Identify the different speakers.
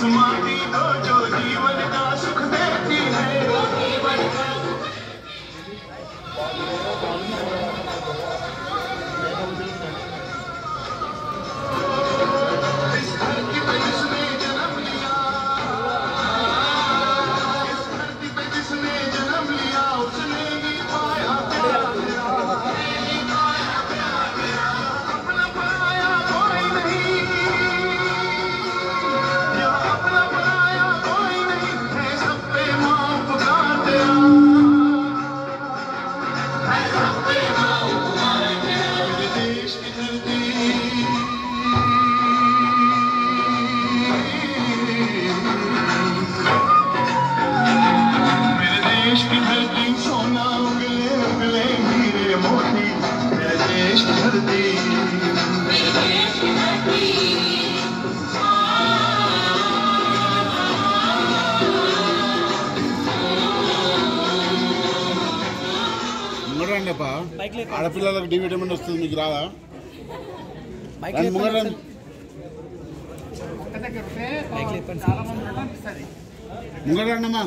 Speaker 1: समाधि दो जो जीवन का सुख देती
Speaker 2: రండి అప్పా ఆడపిల్లలకు డి విటమిన్ వస్తుంది మీకు రాదా? ముంగరండి ముంగరండమ్మా